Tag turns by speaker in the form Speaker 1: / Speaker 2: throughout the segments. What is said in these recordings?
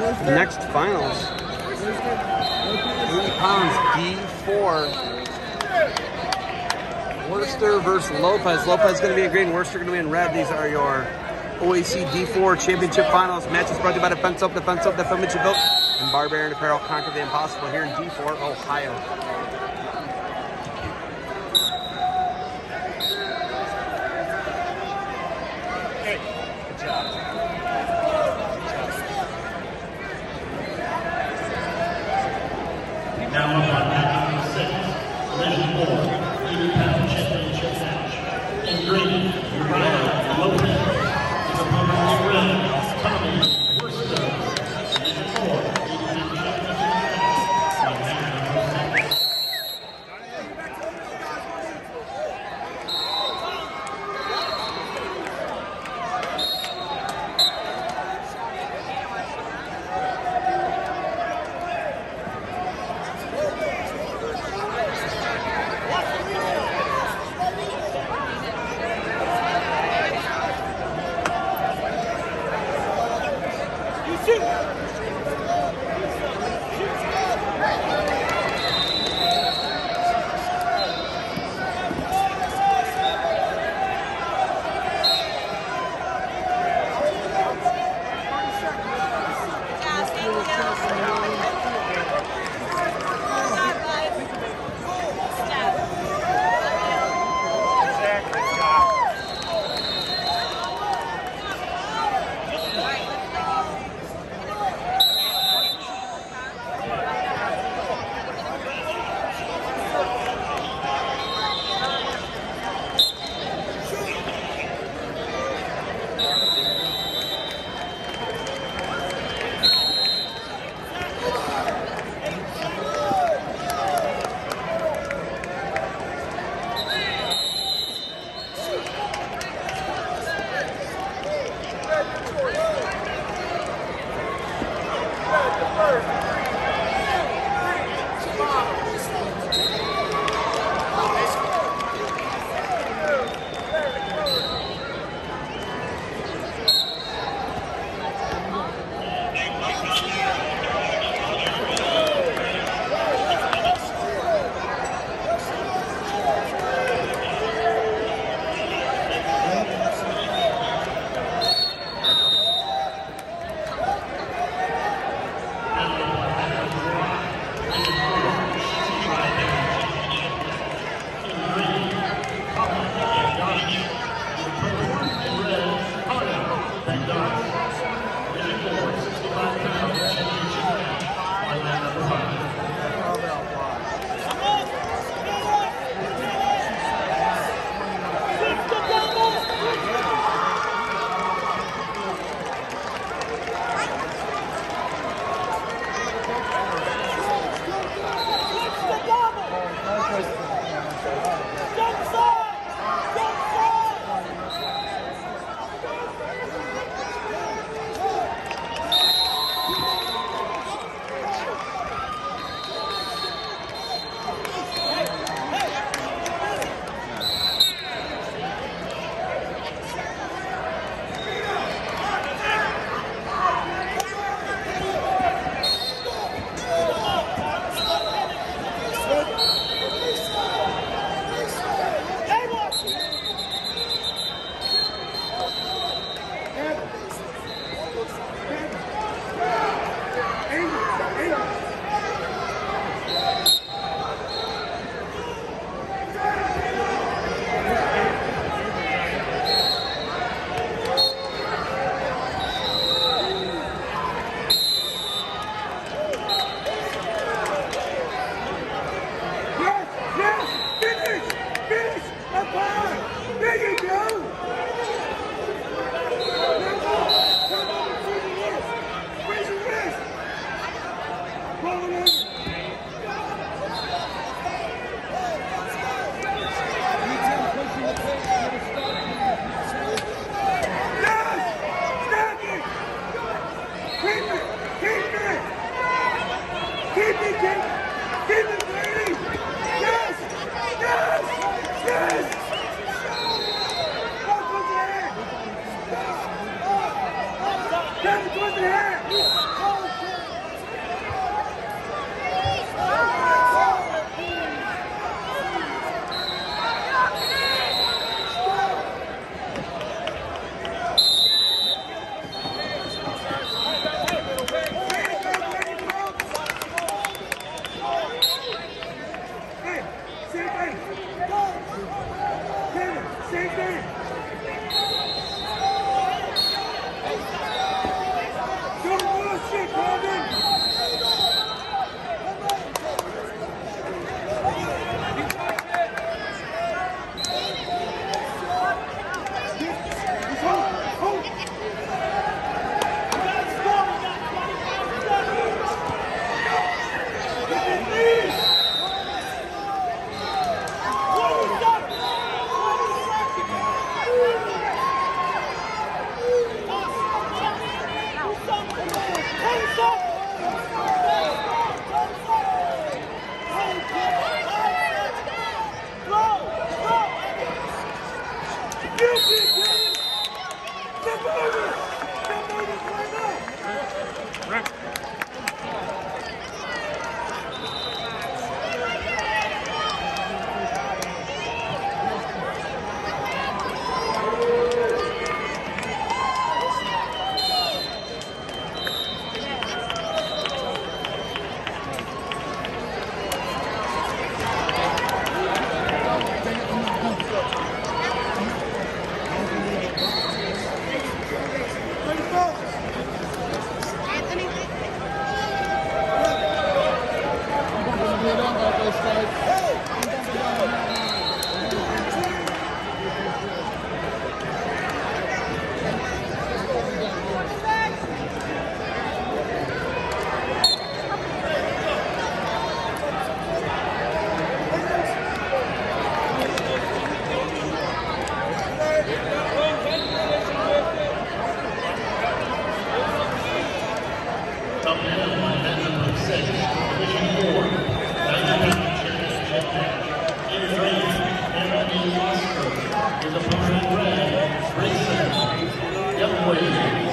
Speaker 1: Next finals. 80 pounds, D4. Worcester versus Lopez. Lopez going to be in green, Worcester going to be in red. These are your OAC D4 Championship Finals. Matches brought to you by Defense Up, Defense Up, Defense Up, and Barbarian Apparel. Conquer the impossible here in D4, Ohio.
Speaker 2: Shoot! His opponent red,
Speaker 3: Grayson Youngway.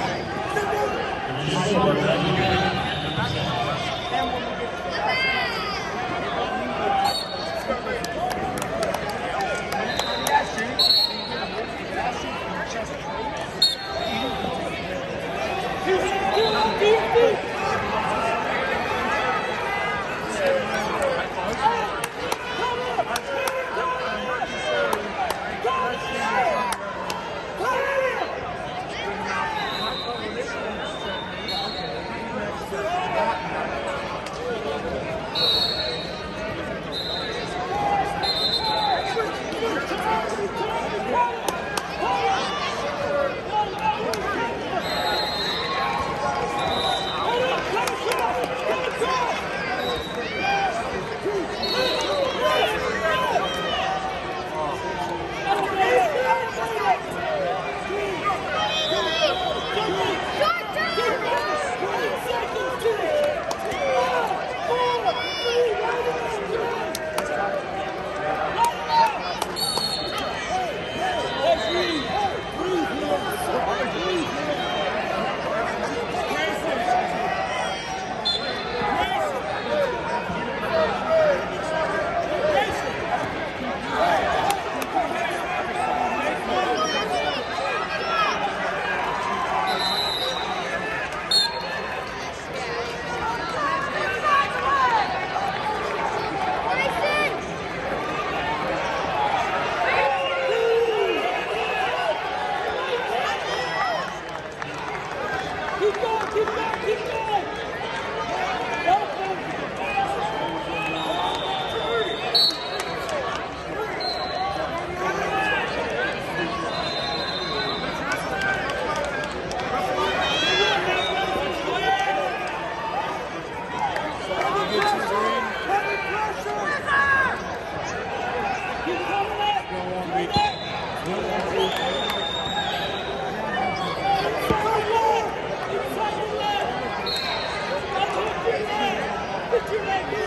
Speaker 3: you make it?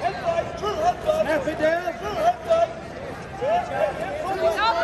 Speaker 2: Head five, true head five. Snap it down. True head five.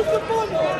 Speaker 2: isso, Túlio!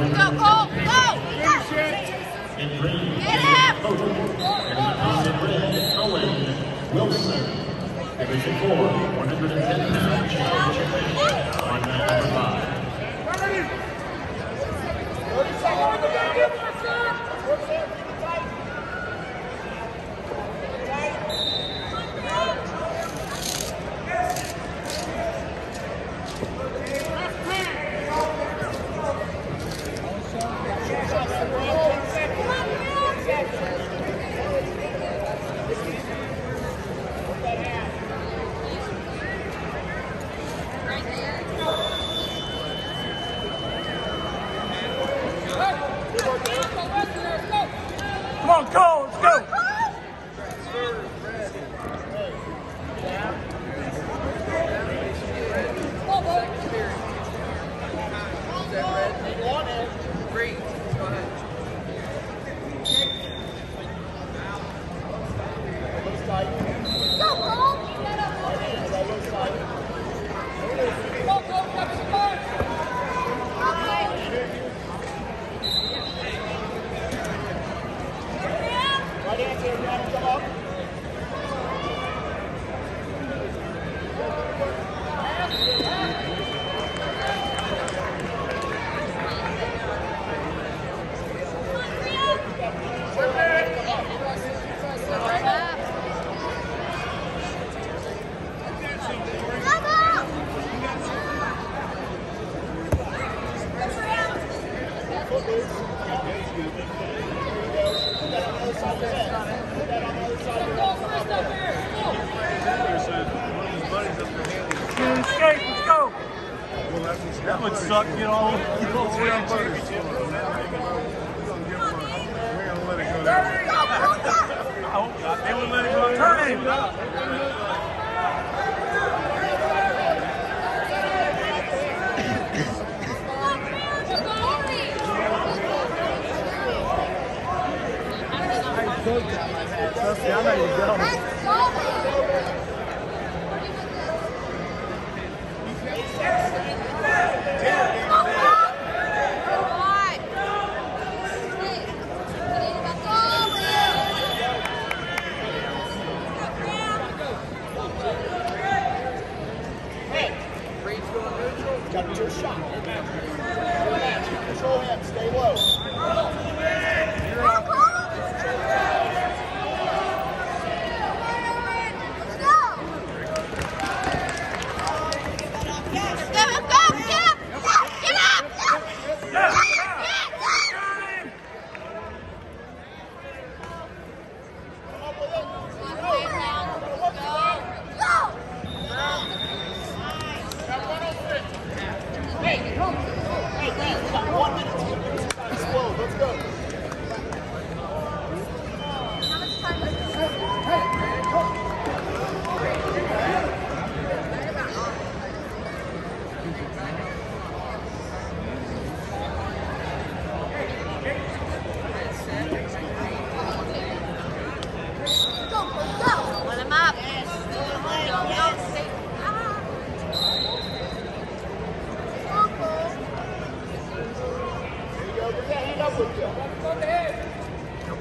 Speaker 4: Go, go,
Speaker 2: it!
Speaker 4: Get
Speaker 2: oh, oh, oh. Wilson. Division 4, 110 pounds.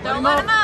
Speaker 4: No, no, no.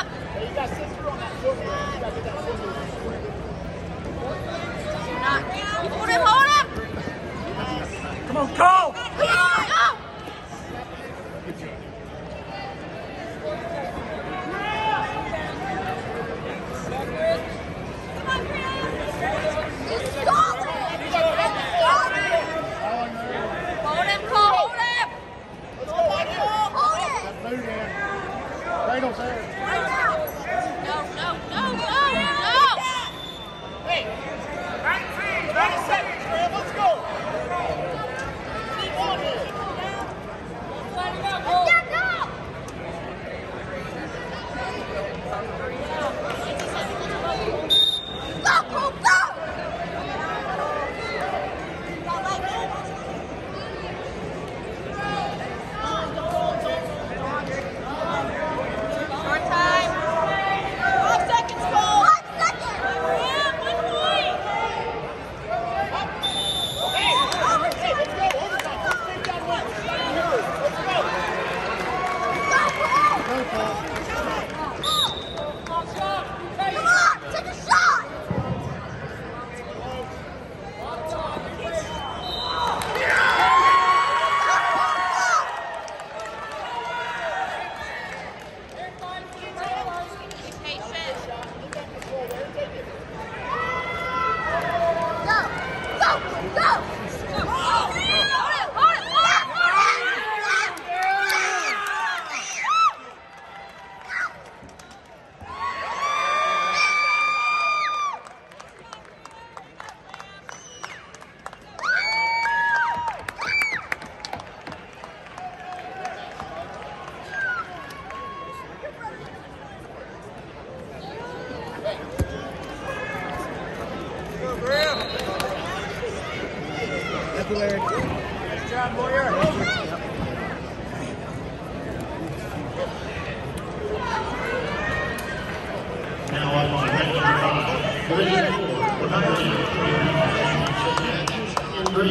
Speaker 2: Three,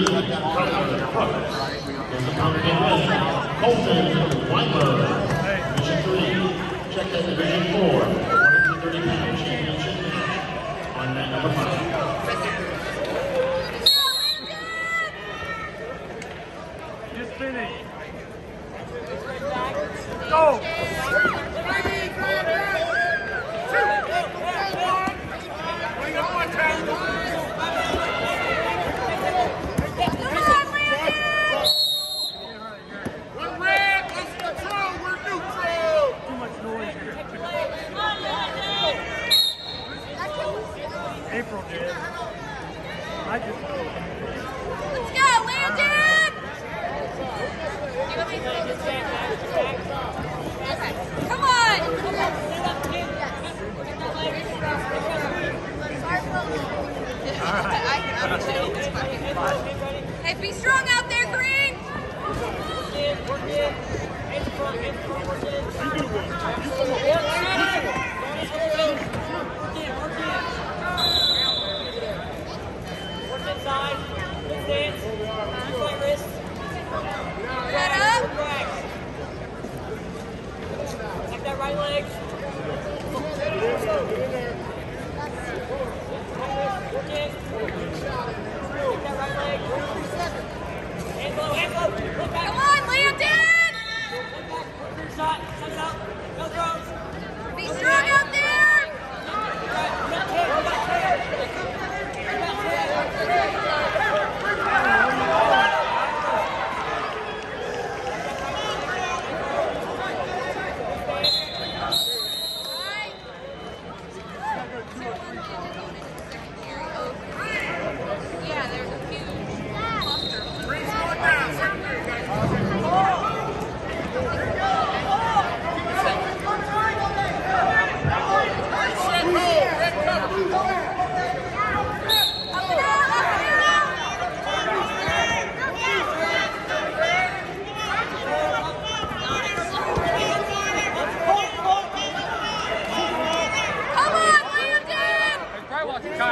Speaker 2: Tyler Brooks. In the congregation, Colton Weimer. Division three, check at division four, 130 pound championship match on mat number five.
Speaker 3: Just finish. Go! Hey, be strong out
Speaker 4: there, Green! Work in, work
Speaker 5: in. Hands front, hands front, work in. You do. You.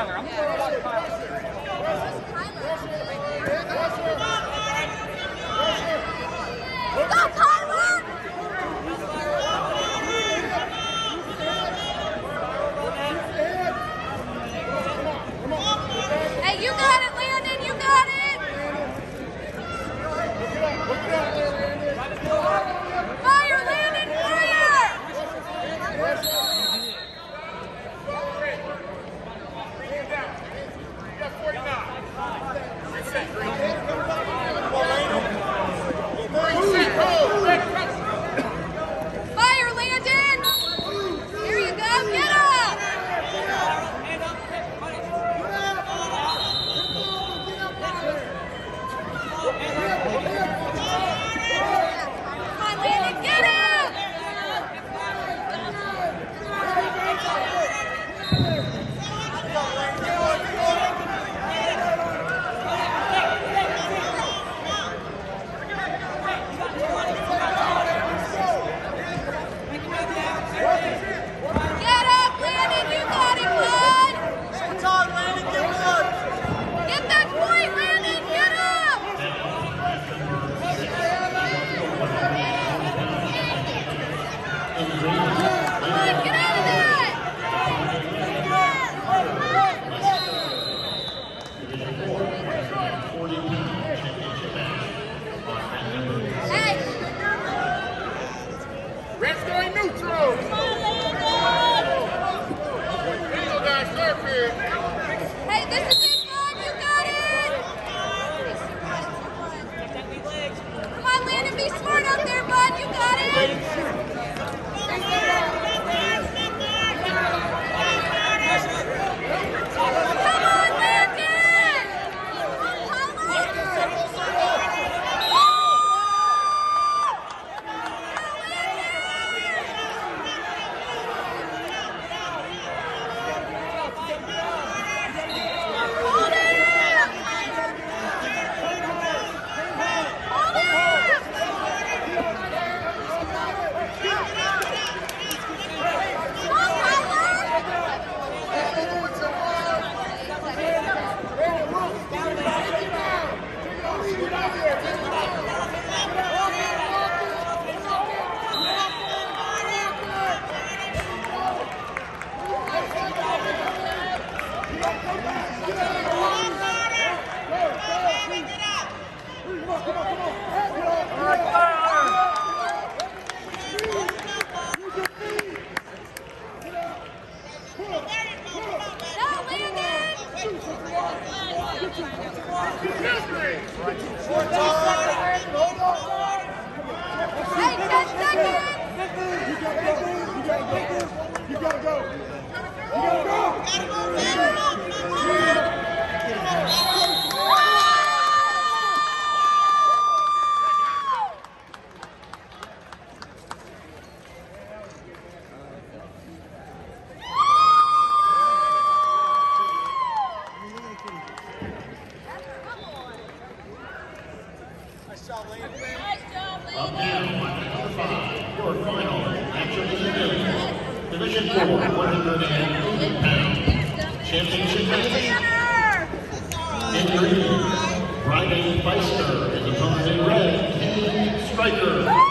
Speaker 5: stronger. I'm yeah. Division 4, 108 pound championship match. In Brian Riley Beister, and the opponent in red,
Speaker 2: King Striker.